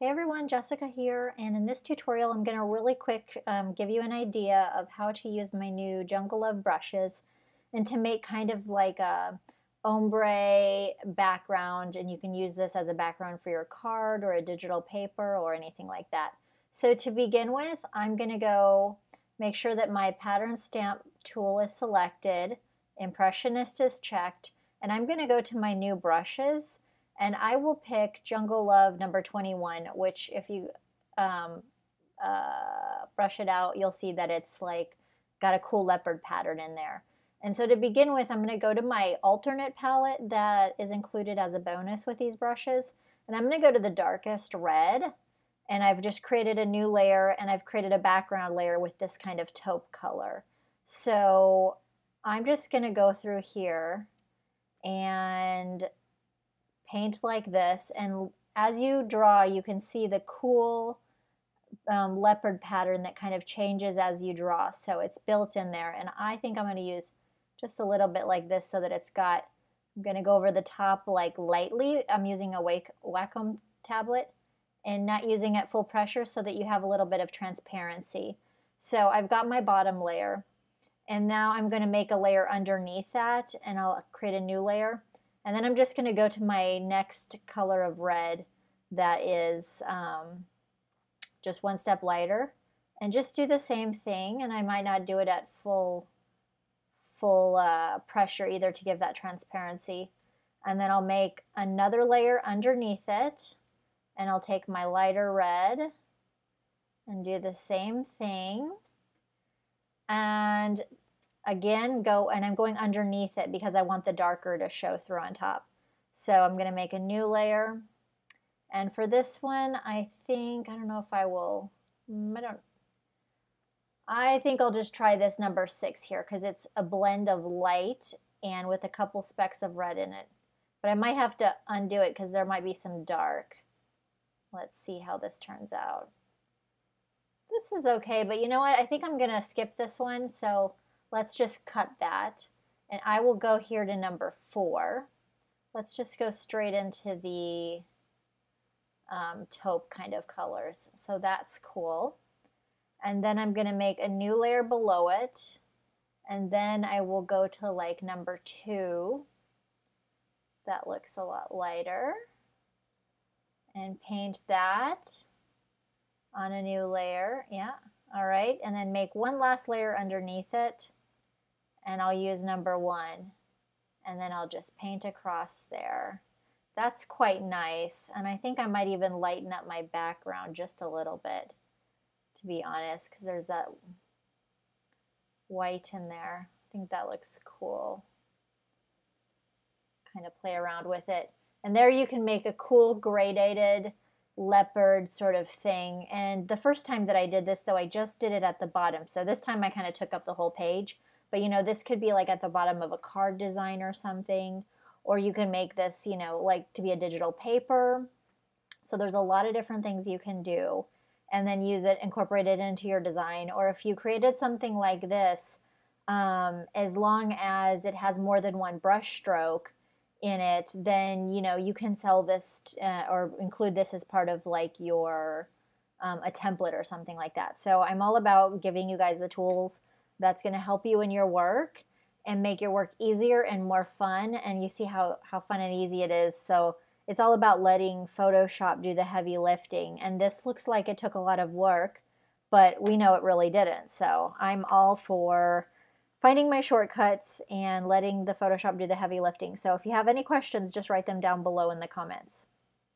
Hey everyone, Jessica here, and in this tutorial I'm going to really quick um, give you an idea of how to use my new Jungle Love brushes and to make kind of like a ombre background and you can use this as a background for your card or a digital paper or anything like that. So to begin with, I'm going to go make sure that my pattern stamp tool is selected, Impressionist is checked, and I'm going to go to my new brushes and I will pick Jungle Love number 21, which if you um, uh, brush it out, you'll see that it's like got a cool leopard pattern in there. And so to begin with, I'm going to go to my alternate palette that is included as a bonus with these brushes. And I'm going to go to the darkest red. And I've just created a new layer and I've created a background layer with this kind of taupe color. So I'm just going to go through here and paint like this and as you draw you can see the cool um, leopard pattern that kind of changes as you draw. So it's built in there and I think I'm going to use just a little bit like this so that it's got I'm going to go over the top like lightly. I'm using a Wake Wacom tablet and not using it full pressure so that you have a little bit of transparency. So I've got my bottom layer and now I'm going to make a layer underneath that and I'll create a new layer and then I'm just going to go to my next color of red that is um, just one step lighter. And just do the same thing and I might not do it at full full uh, pressure either to give that transparency. And then I'll make another layer underneath it and I'll take my lighter red and do the same thing. And again go and I'm going underneath it because I want the darker to show through on top. So I'm going to make a new layer. And for this one, I think, I don't know if I will, mm, I don't, I think I'll just try this number six here because it's a blend of light and with a couple specks of red in it. But I might have to undo it because there might be some dark. Let's see how this turns out. This is okay, but you know what? I think I'm going to skip this one. So Let's just cut that. And I will go here to number four. Let's just go straight into the um, taupe kind of colors. So that's cool. And then I'm going to make a new layer below it. And then I will go to like number two. That looks a lot lighter. And paint that on a new layer. Yeah. All right. And then make one last layer underneath it and I'll use number one and then I'll just paint across there. That's quite nice and I think I might even lighten up my background just a little bit to be honest because there's that white in there. I think that looks cool. Kind of play around with it. And there you can make a cool gradated leopard sort of thing. And the first time that I did this, though, I just did it at the bottom. So this time I kind of took up the whole page. But you know, this could be like at the bottom of a card design or something. Or you can make this, you know, like to be a digital paper. So there's a lot of different things you can do and then use it, incorporate it into your design. Or if you created something like this, um, as long as it has more than one brush stroke in it, then you know you can sell this uh, or include this as part of like your um, a template or something like that. So I'm all about giving you guys the tools that's going to help you in your work and make your work easier and more fun. And you see how, how fun and easy it is. So it's all about letting Photoshop do the heavy lifting. And this looks like it took a lot of work, but we know it really didn't. So I'm all for finding my shortcuts and letting the Photoshop do the heavy lifting. So if you have any questions, just write them down below in the comments.